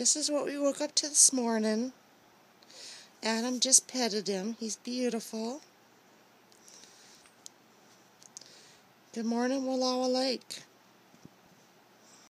This is what we woke up to this morning. Adam just petted him. He's beautiful. Good morning, Wallawa Lake.